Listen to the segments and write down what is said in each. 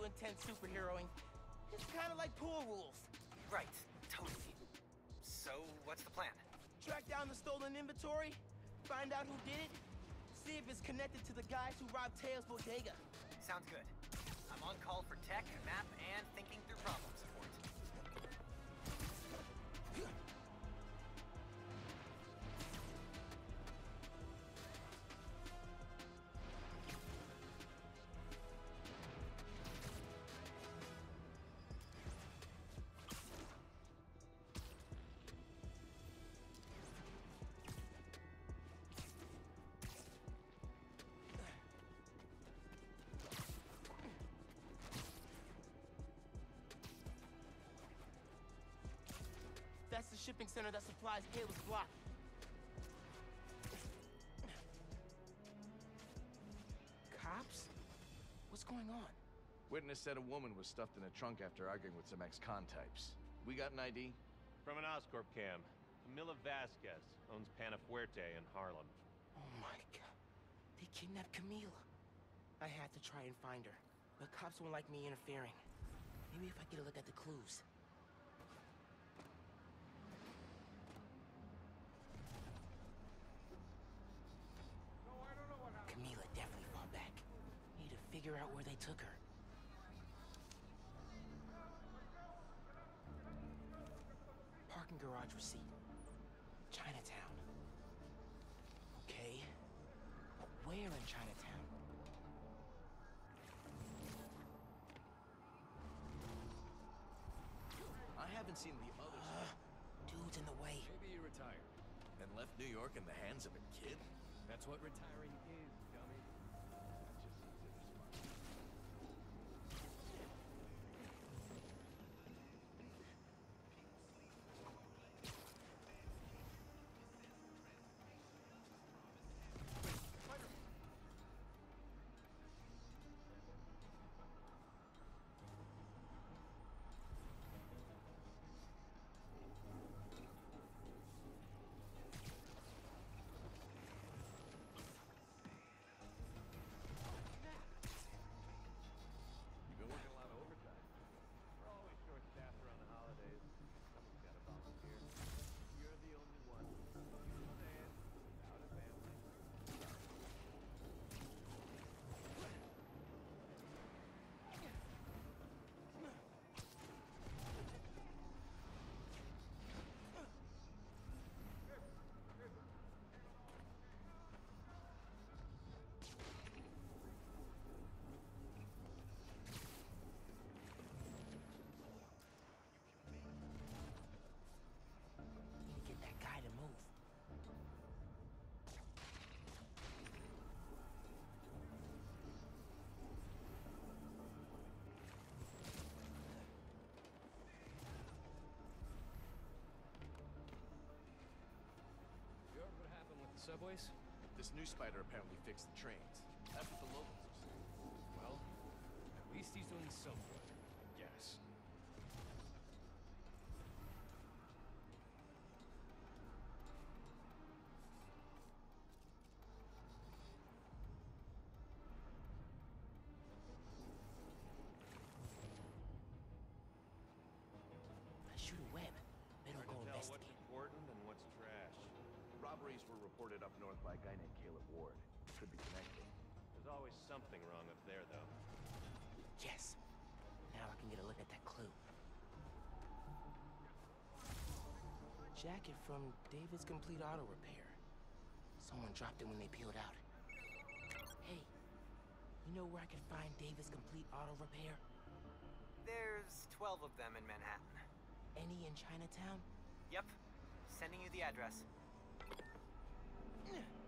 too intense superheroing. It's kind of like pool rules. Right, totally. So, what's the plan? Track down the stolen inventory, find out who did it, see if it's connected to the guys who robbed Tails' bodega. Sounds good. I'm on call for tech, map, and thinking through problem shipping center that supplies Caleb's block. Cops? What's going on? Witness said a woman was stuffed in a trunk after arguing with some ex-con types. We got an ID? From an Oscorp cam. Camila Vasquez owns Panafuerte in Harlem. Oh my god. They kidnapped Camila. I had to try and find her, but cops won't like me interfering. Maybe if I get a look at the clues. Camila definitely fought back. Need to figure out where they took her. Parking garage receipt. Chinatown. Okay. But where in Chinatown? I haven't seen the others. Dude's in the way. Maybe you retired. and left New York in the hands of a kid? That's what retiring is, subways? This new spider apparently fixed the trains. That's what the locals are saying. Well, at least he's doing something, Robberies were reported up north by a guy named Caleb Ward. Could be connected. There's always something wrong up there, though. Yes. Now I can get a look at that clue. Jacket from David's Complete Auto Repair. Someone dropped it when they peeled out. Hey, you know where I can find David's Complete Auto Repair? There's 12 of them in Manhattan. Any in Chinatown? Yep. Sending you the address. Yeah.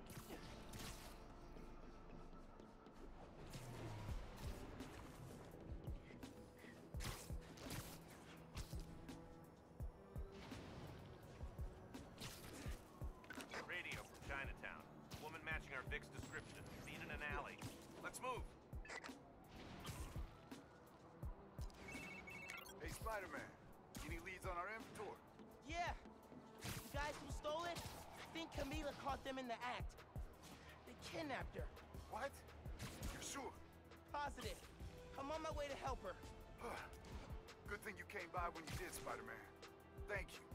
Kidnapped her. What? You're sure? Positive. I'm on my way to help her. Good thing you came by when you did, Spider-Man. Thank you.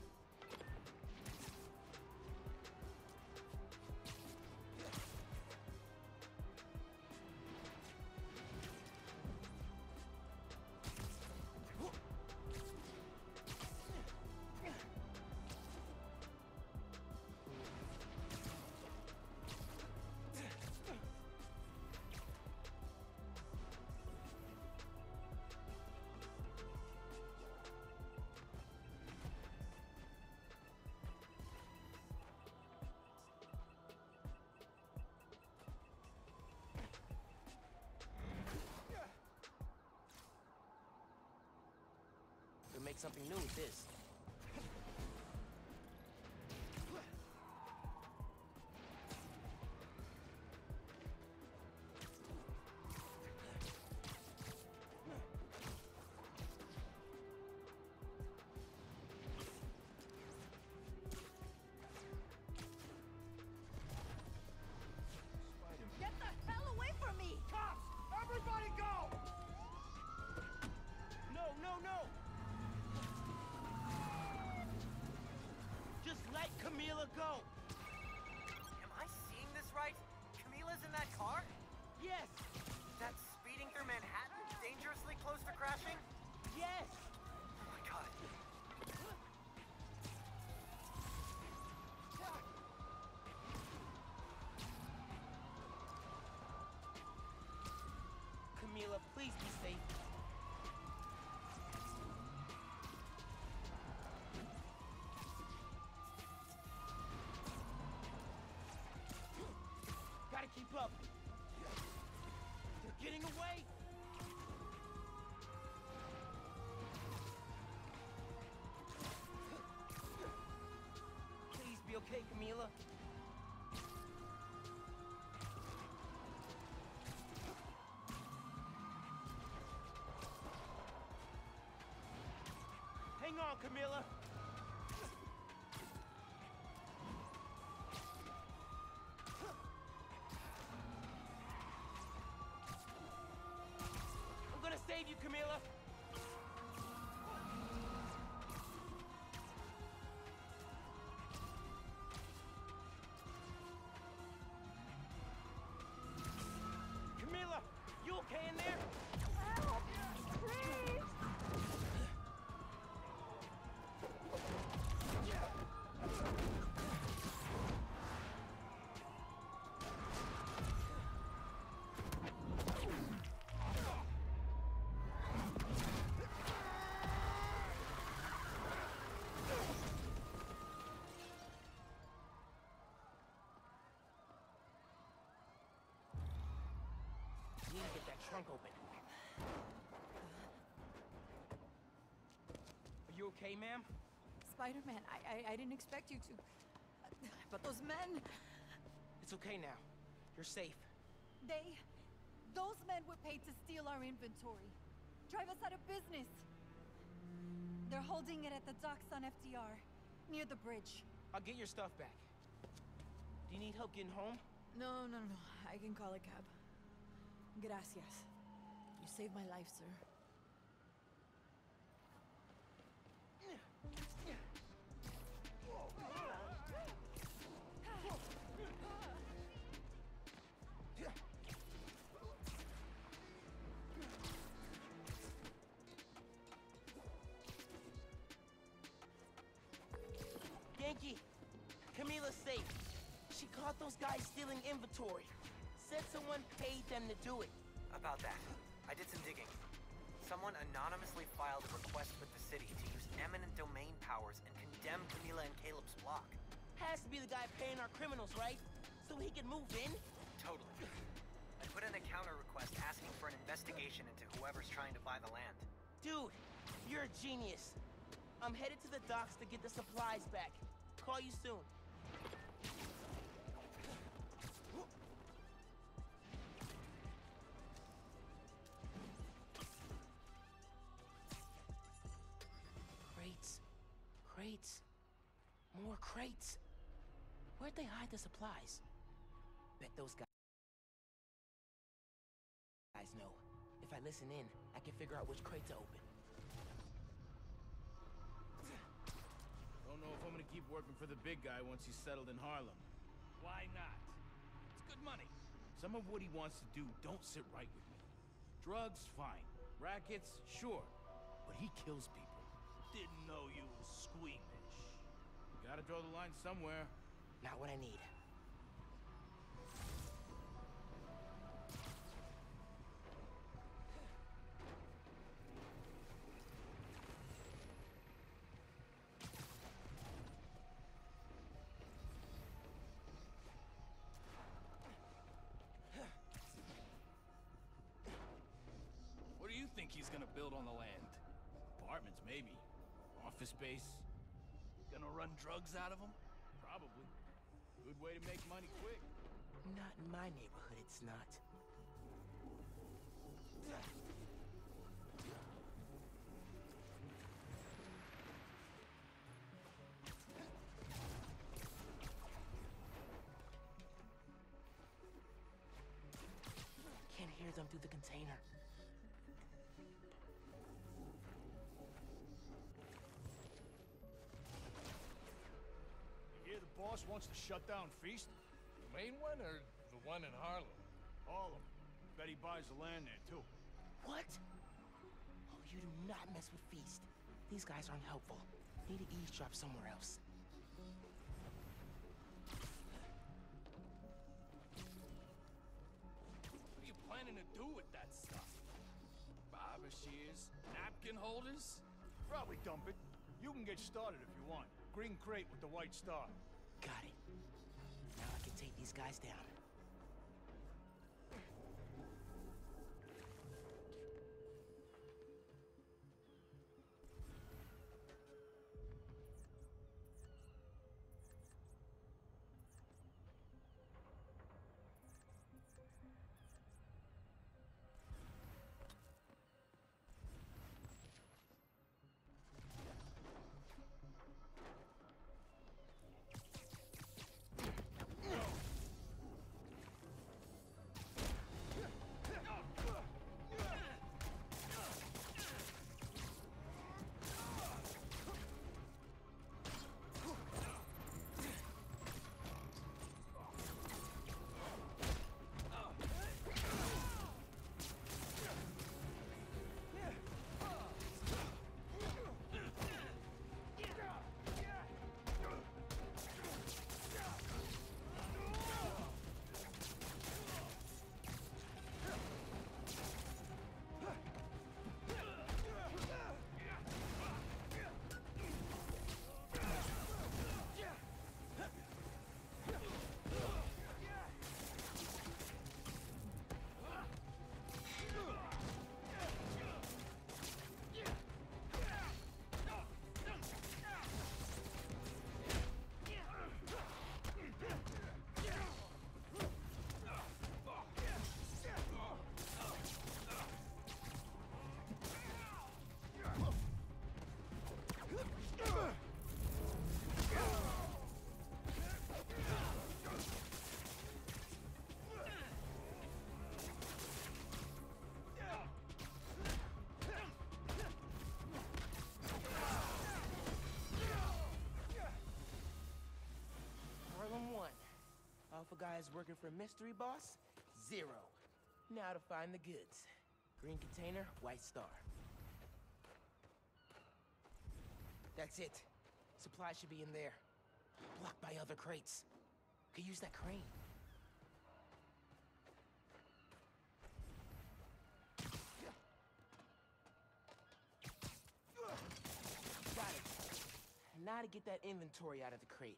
Something new with this. Go! Am I seeing this right? Camila's in that car? Yes! That's speeding through Manhattan, dangerously close to crashing? Yes! Oh my god. Camila, please be keep up. They're getting away. Please be okay, Camila. Hang on, Camila. Save trunk open. Are you okay, ma'am? Spider-Man, I, I, I didn't expect you to... But those men, It's okay now. You're safe. they... Those men were paid to steal our inventory. Drive us out of business. They're holding it at the docks on FDR, near the bridge. I'll get your stuff back. Do you need help getting home? No, no, no. I can call a cab. Gracias. You saved my life, sir. Ganke, Camila's safe. She caught those guys stealing inventory. Said someone paid them to do it. About that, I did some digging. Someone anonymously filed a request with the city to use eminent domain powers and condemn Camila and Caleb's block. Has to be the guy paying our criminals, right? So he can move in? Totally. I put in a counter request asking for an investigation into whoever's trying to buy the land. Dude, you're a genius. I'm headed to the docks to get the supplies back. Call you soon. More crates. Where'd they hide the supplies? Bet those guys guys know. If I listen in, I can figure out which crate to open. Don't know if I'm gonna keep working for the big guy once he's settled in Harlem. Why not? It's good money. Some of what he wants to do don't sit right with me. Drugs, fine. Rackets, sure. But he kills people. Didn't know you was squeamish. Gotta draw the line somewhere. Not what I need. What do you think he's gonna build on the land? Apartments, maybe. Office space. Gonna run drugs out of them? Probably. Good way to make money quick. Not in my neighborhood, it's not. Can't hear them through the container. Boss wants to shut down Feast? The main one or the one in Harlem? All of them. Bet he buys the land there, too. What? Oh, you do not mess with Feast. These guys aren't helpful. Need to eavesdrop somewhere else. What are you planning to do with that stuff? Barber shears? Napkin holders? Probably dump it. You can get started if you want. Green crate with the white star. Got it. Now I can take these guys down. Guys working for Mystery Boss? Zero. Now to find the goods. Green container, white star. That's it. Supply should be in there. Blocked by other crates. Could use that crane. Got it. Now to get that inventory out of the crate.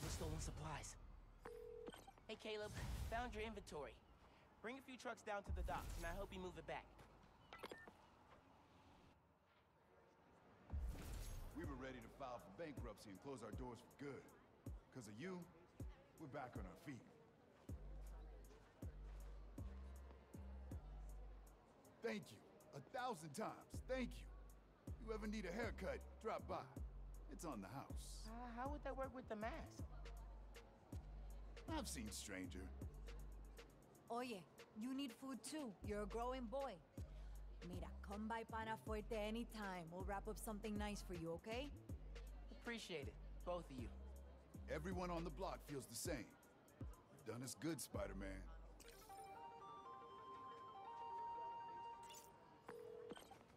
The stolen supplies. Hey, Caleb, found your inventory. Bring a few trucks down to the docks, and I hope you move it back. We were ready to file for bankruptcy and close our doors for good. Because of you, we're back on our feet. Thank you. A thousand times. Thank you. You ever need a haircut, drop by. It's on the house. Uh, how would that work with the mask? I've seen Stranger. Oye, you need food too. You're a growing boy. Mira, come by Pana Fuerte anytime. We'll wrap up something nice for you, okay? Appreciate it, both of you. Everyone on the block feels the same. You've done us good, Spider-Man.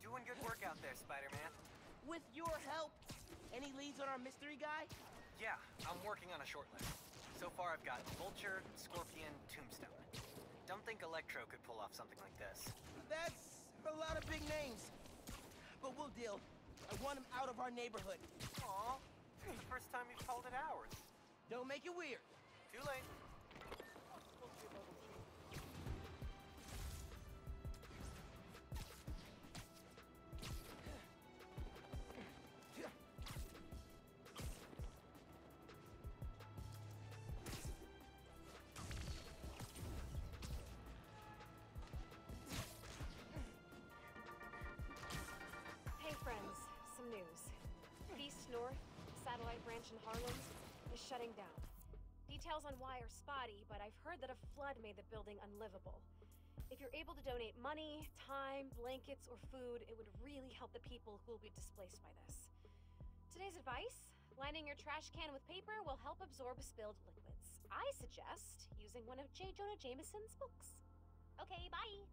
Doing good work out there, Spider-Man. With your help, any leads on our mystery guy? Yeah, I'm working on a short list. So far I've got Vulture, Scorpion, Tombstone. Don't think Electro could pull off something like this. That's a lot of big names. But we'll deal. I want him out of our neighborhood. Aw, the first time you've called it ours. Don't make it weird. Too late. North, satellite branch in Harlem, is shutting down. Details on why are spotty, but I've heard that a flood made the building unlivable. If you're able to donate money, time, blankets, or food, it would really help the people who will be displaced by this. Today's advice lining your trash can with paper will help absorb spilled liquids. I suggest using one of J. Jonah Jameson's books. Okay, bye!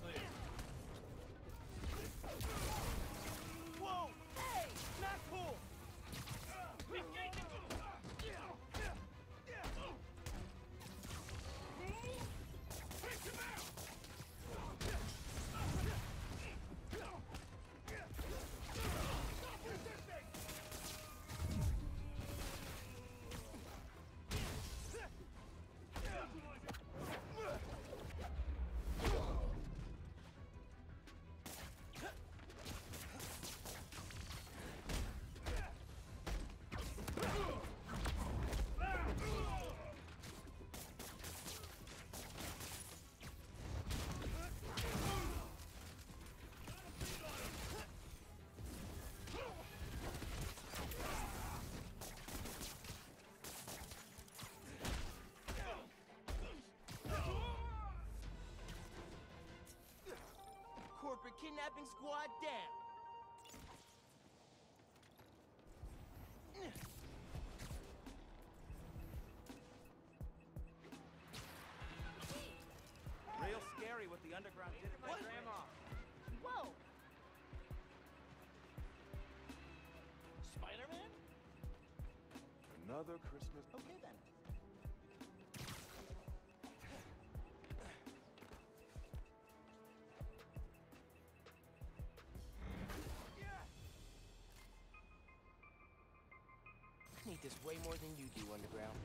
Clear. Kidnapping squad down. Real scary what the underground did to my grandma. Whoa! Spider-Man? Another Christmas. Okay then. This way more than you do, Underground.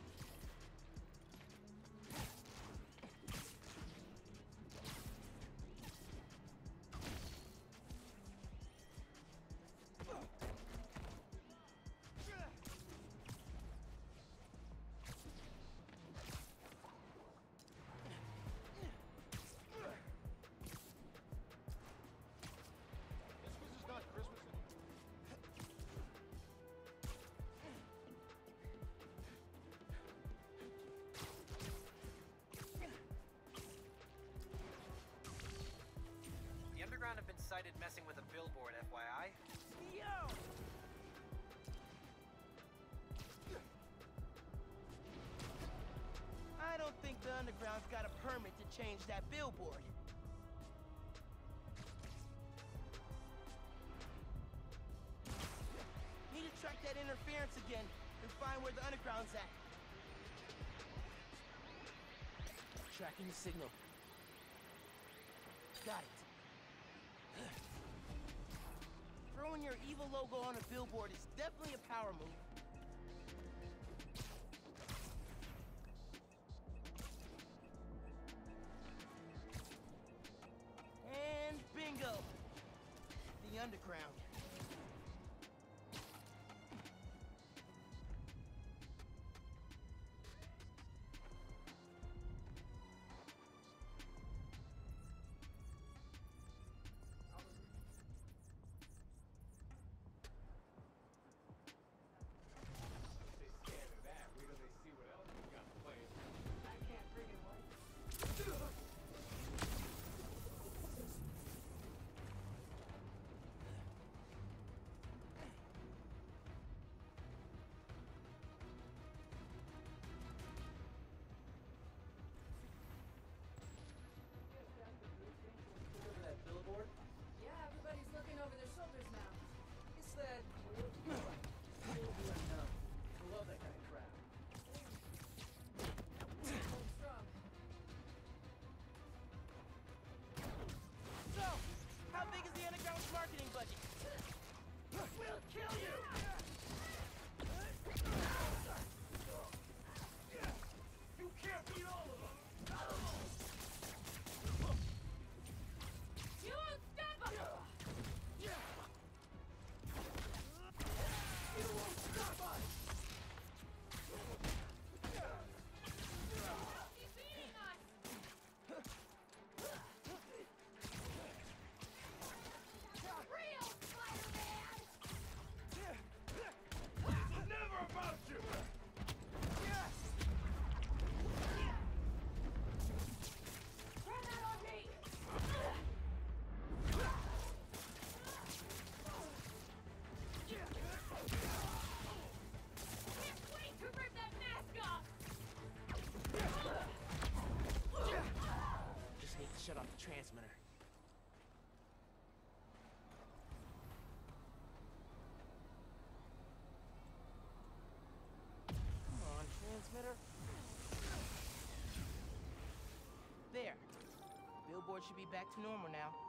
Sighted messing with a billboard, FYI. Yo! I don't think the Underground's got a permit to change that billboard. Need to track that interference again and find where the Underground's at. Tracking the signal. Got it. Throwing your evil logo on a billboard is definitely a power move. Billboard should be back to normal now.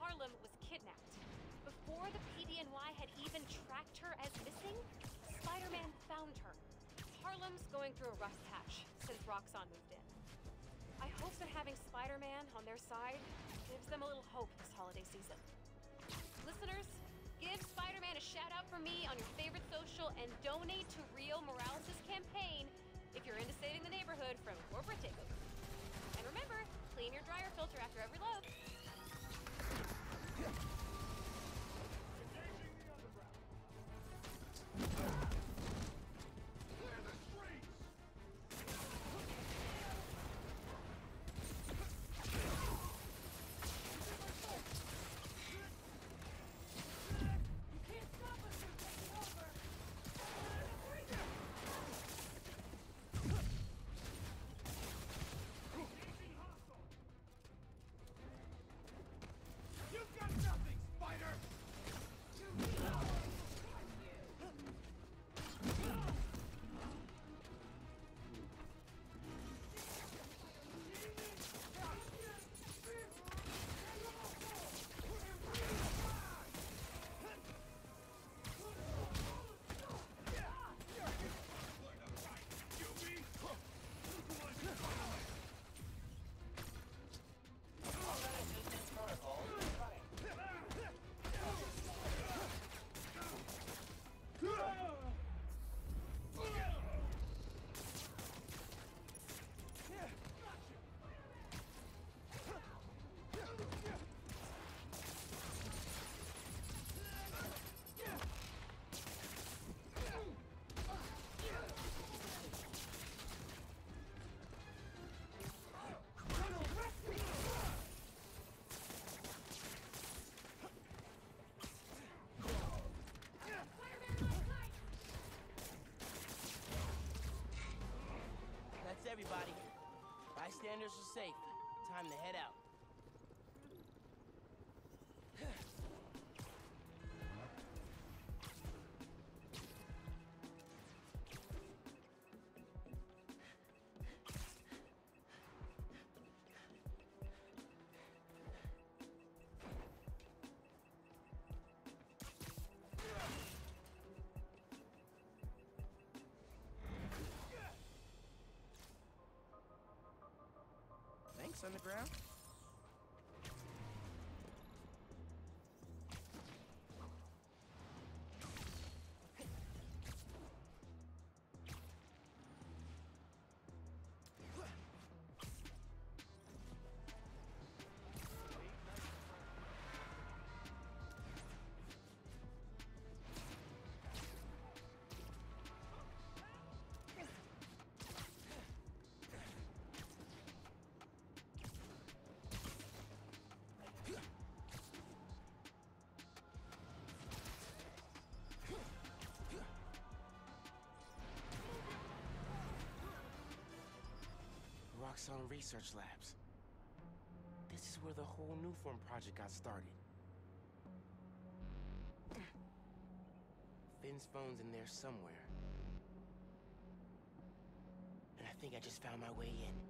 Harlem was kidnapped. Before the PDNY had even tracked her as missing, Spider-Man found her. Harlem's going through a rough patch since Roxxon moved in. I hope that having Spider-Man on their side gives them a little hope this holiday season. Listeners, give Spider-Man a shout out from me on your favorite social and donate to Rio Morales' campaign if you're into saving the neighborhood from corporate takeover. And remember, clean your dryer filter after every load. You've That's everybody. Bystanders are safe. Time to head out. Thanks, Underground. Roxxon Research Labs. This is where the whole new form project got started. Phin's phone's in there somewhere. And I think I just found my way in.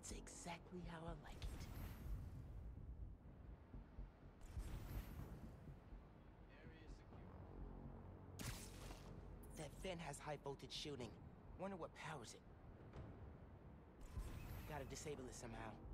That's exactly how I like it. That vent has high voltage shielding. Wonder what powers it. Gotta disable it somehow.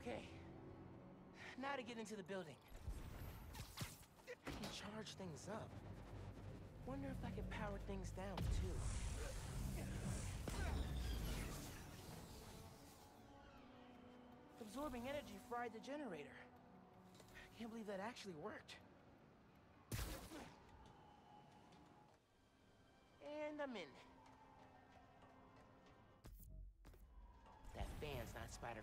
Okay. Now to get into the building. I can charge things up. Wonder if I can power things down too. Absorbing energy fried the generator. I can't believe that actually worked. And I'm in. That fan's not spider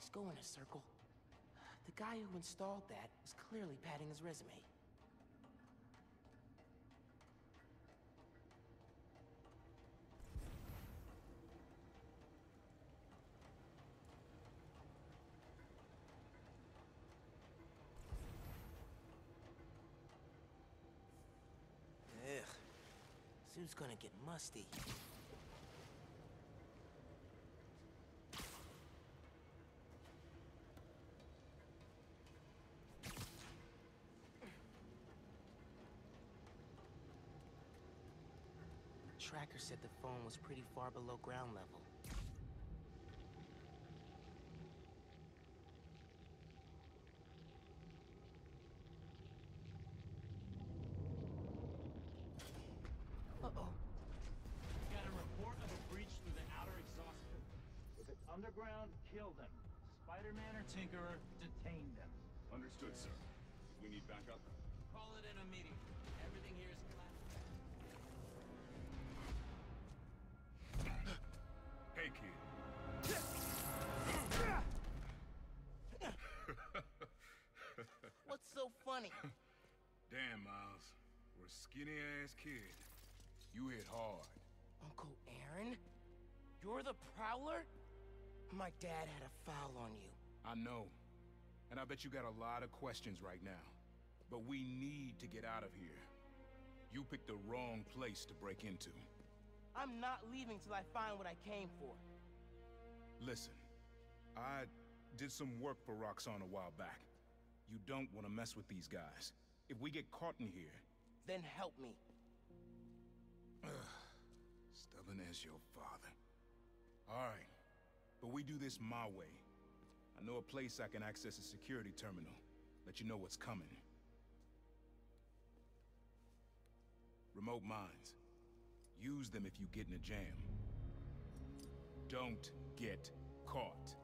That is go in a circle. The guy who installed that was clearly padding his resume. Ugh. Suit's gonna get musty. Tracker said the phone was pretty far below ground level. Uh-oh. Got a report of a breach through the outer exhaust pit. If it's underground, kill them. Spider-Man or Tinkerer, detain them. Understood, sir. We need backup. Call it in a meeting. So funny? Damn, Miles. We're a skinny-ass kid, you hit hard. Uncle Aaron? You're the Prowler? My dad had a foul on you. I know. And I bet you got a lot of questions right now. But we need to get out of here. You picked the wrong place to break into. I'm not leaving till I find what I came for. Listen, I did some work for Roxxon a while back. You don't want to mess with these guys. If we get caught in here... Then help me. Stubborn as your father. All right, but we do this my way. I know a place I can access a security terminal. Let you know what's coming. Remote mines. Use them if you get in a jam. Don't get caught.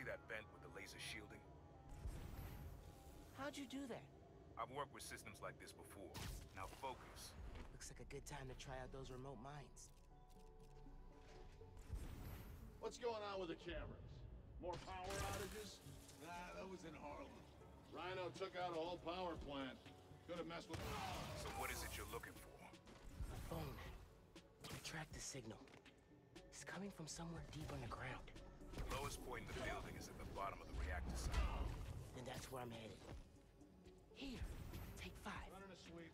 See that vent with the laser shielding? How'd you do that? I've worked with systems like this before. Now focus. Looks like a good time to try out those remote mines. What's going on with the cameras? More power outages? Nah, that was in Harlem. Rhino took out a whole power plant. Could have messed with... So what is it you're looking for? A phone. I tracked the signal. It's coming from somewhere deep underground. The lowest point in the building is at the bottom of the reactor site. And that's where I'm headed. Here, take five. Running a sweep.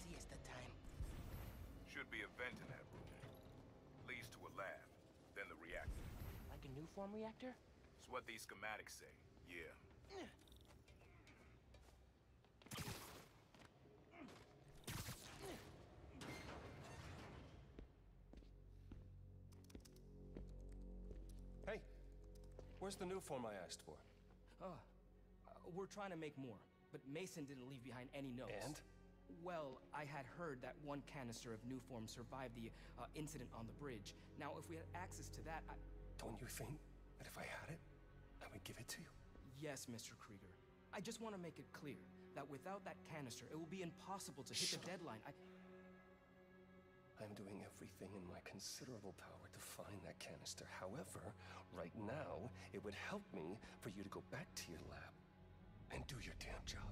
Siesta time. Should be a vent in that room. Leads to a lab, then the reactor. Like a Nuform reactor? It's what these schematics say. Yeah. Hey, where's the Nuform I asked for? Oh, uh, we're trying to make more, but Mason didn't leave behind any notes. And? Well, I had heard that one canister of Nuform survived the uh, incident on the bridge. Now, if we had access to that, I... Don't you think that if I had it, I would give it to you? Yes, Mr. Krieger. I just want to make it clear that without that canister, it will be impossible to hit Shut the deadline. I... I'm doing everything in my considerable power to find that canister. However, right now, it would help me for you to go back to your lab and do your damn job.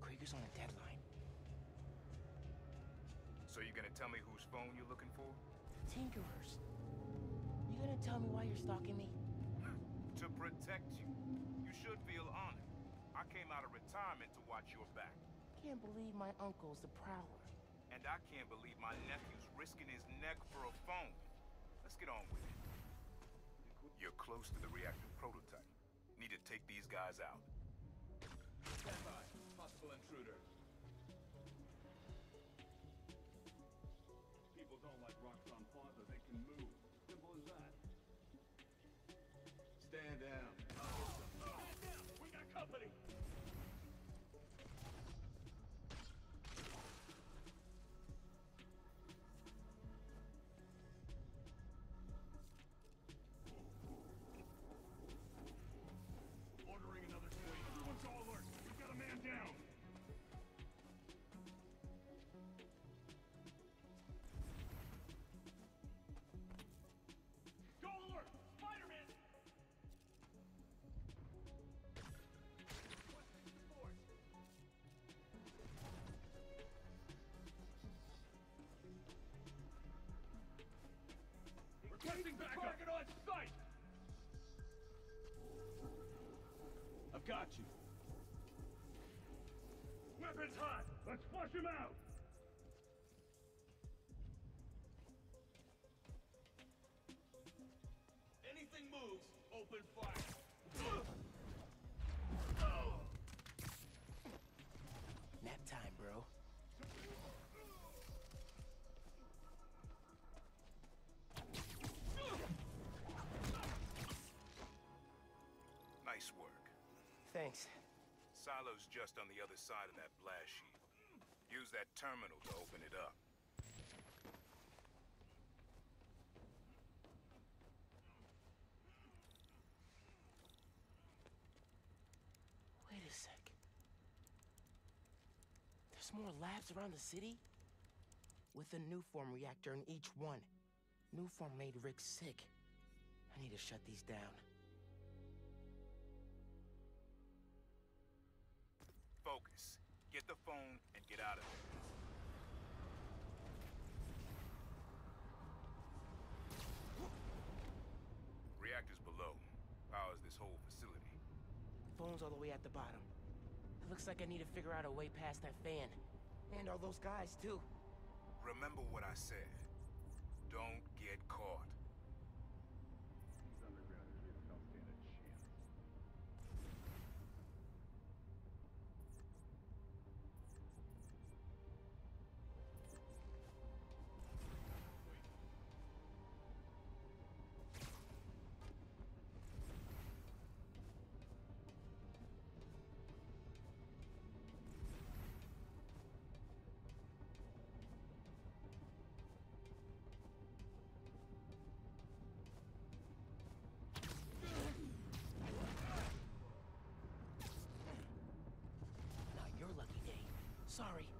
Krieger's on a deadline. So you're gonna tell me whose phone you're looking for? Tinkerers. You gonna tell me why you're stalking me? to protect you. You should feel honored. I came out of retirement to watch your back. Can't believe my uncle's the Prowler. And I can't believe my nephew's risking his neck for a phone. Let's get on with it. You're close to the reactor prototype. Need to take these guys out. Stand by. Possible intruder. Requesting backup! Target on sight! I've got you. Weapons hot! Let's flush him out! Anything moves, open fire! Thanks. Silo's just on the other side of that blast shield. Use that terminal to open it up. Wait a sec. There's more labs around the city? With a Nuform reactor in each one. Nuform made Rick sick. I need to shut these down. Get out of there. Reactors below. Powers this whole facility. Phone's all the way at the bottom. It looks like I need to figure out a way past that fan. And all those guys, too. Remember what I said. Don't get caught. Sorry.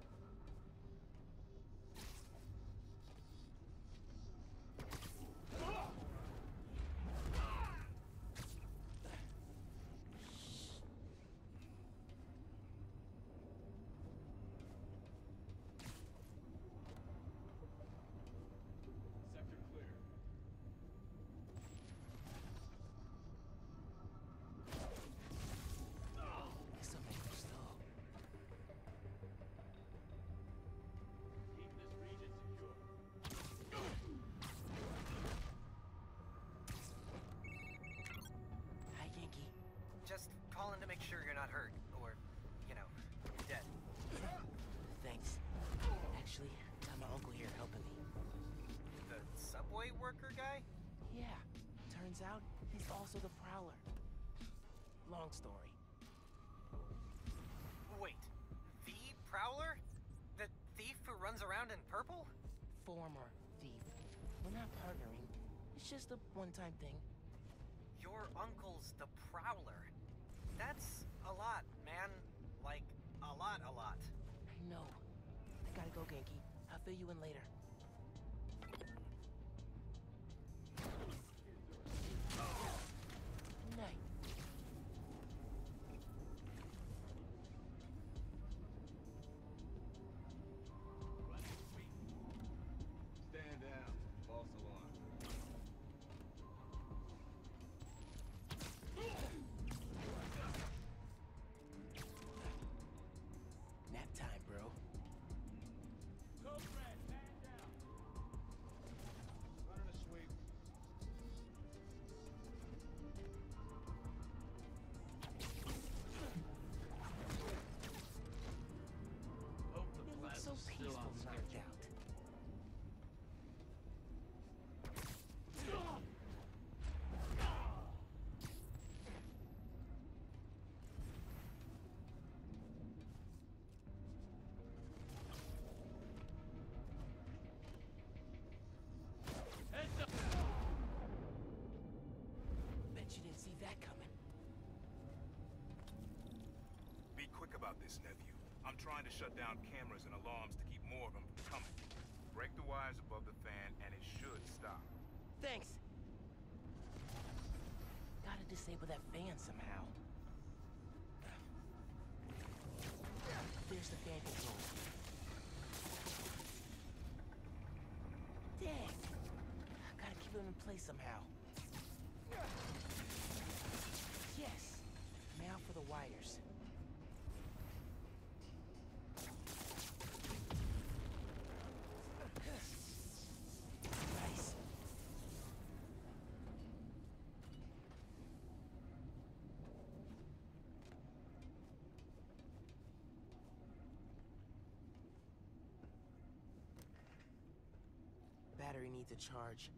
Turns out he's also the Prowler. Long story. Wait, the Prowler? The thief who runs around in purple? Former thief. We're not partnering. It's just a one-time thing. Your uncle's the Prowler. That's a lot, man. Like, a lot, a lot. I know. I gotta go, Ganke. I'll fill you in later. That coming. Be quick about this, nephew. I'm trying to shut down cameras and alarms to keep more of them from coming. Break the wires above the fan, and it should stop. Thanks. Gotta disable that fan somehow. There's the fan control. Dang. Gotta keep them in place somehow. Yes. Now for the wires. Battery needs a charge.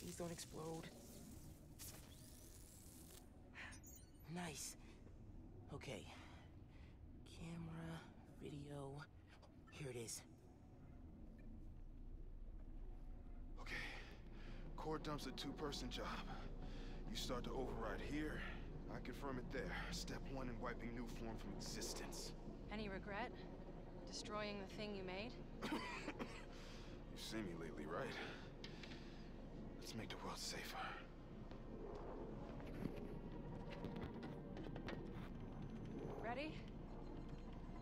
Please don't explode. Nice. Okay. Camera, video. Here it is. Okay. Core dump's a two-person job. You start to override here, I confirm it there. Step one in wiping new form from existence. Any regret? Destroying the thing you made? You've seen me lately, right? Let's make the world safer. Ready?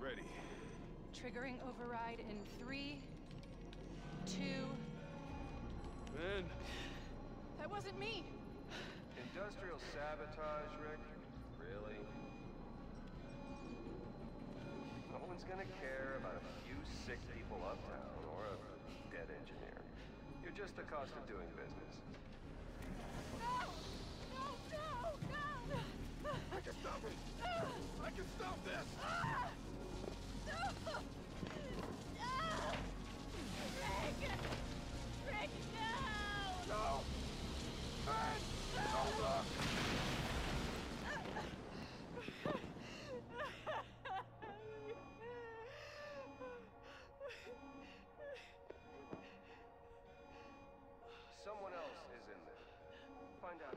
Ready. Triggering override in three, two. Ben. That wasn't me. Industrial sabotage, Rick? Really? No one's gonna care about a few sick people uptown or a dead engineer. You're just the cost of doing business. No! No, no, no! I can stop it! Can stop this! Ah! No! No! Rick! Rick, no! No! Ben! No, look! Someone else is in there. Find out.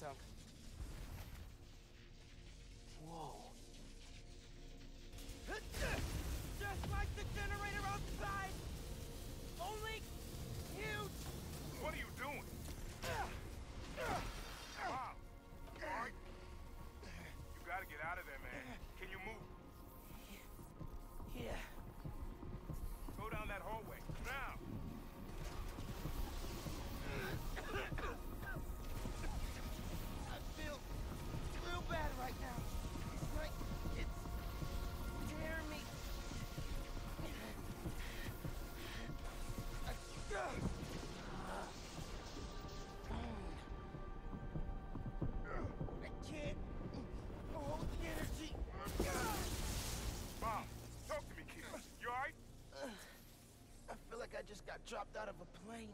Thanks, dropped out of a plane.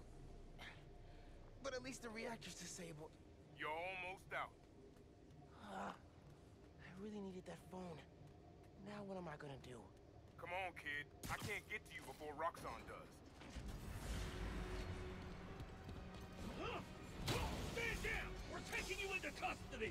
But at least the reactor's disabled. You're almost out. Ah, I really needed that phone. Now what am I gonna do? Come on, kid. I can't get to you before Roxxon does. Stand down! We're taking you into custody!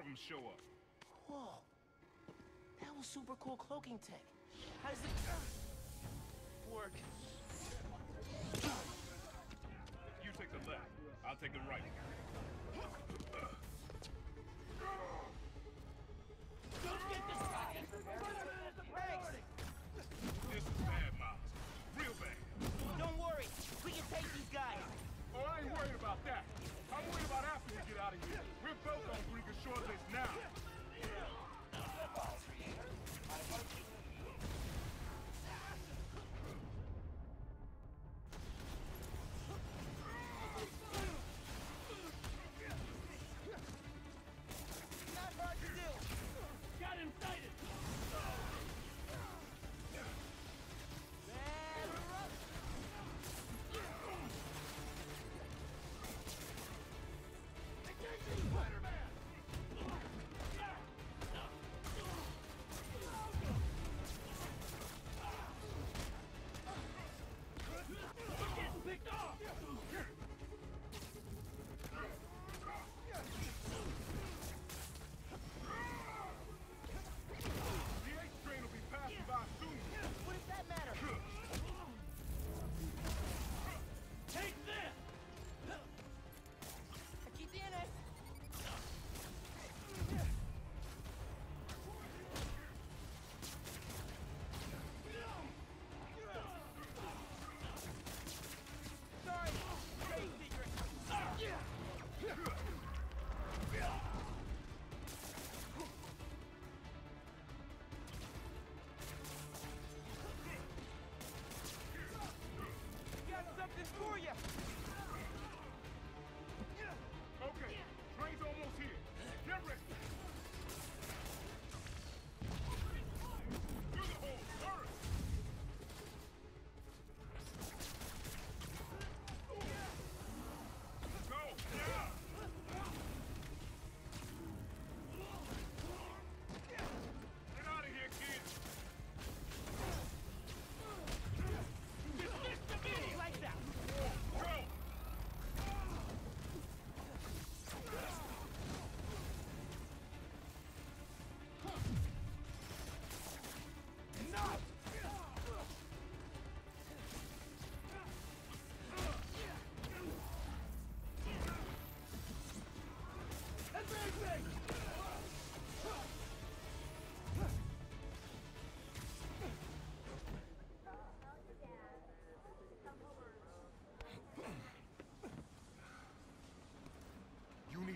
Of them show up. Whoa. That was super cool cloaking tech. How does it uh, work? You take the left. I'll take the right.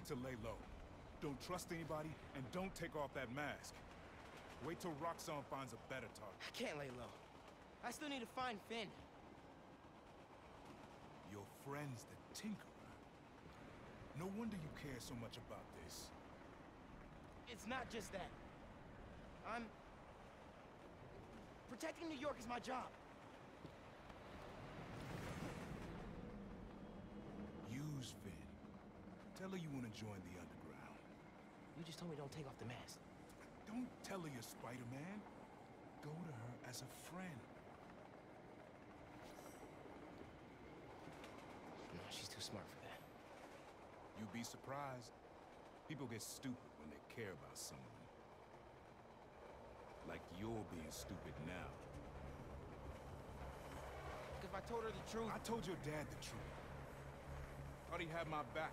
Need to lay low. Don't trust anybody, and don't take off that mask. Wait till Roxxon finds a better target. I can't lay low. I still need to find Phin. Your friend's the Tinkerer. No wonder you care so much about this. It's not just that. I'm... Protecting New York is my job. Use Phin. Tell her you want to join the Underground. You just told me don't take off the mask. Don't tell her you're Spider-Man. Go to her as a friend. No, she's too smart for that. You'd be surprised. People get stupid when they care about someone. Like you're being stupid now. If I told her the truth... I told your dad the truth. Thought he'd have my back.